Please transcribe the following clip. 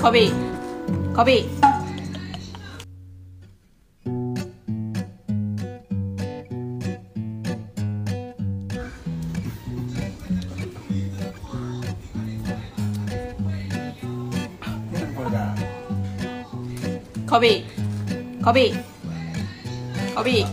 Kobe Kobe これだ Kobe Kobe Kobe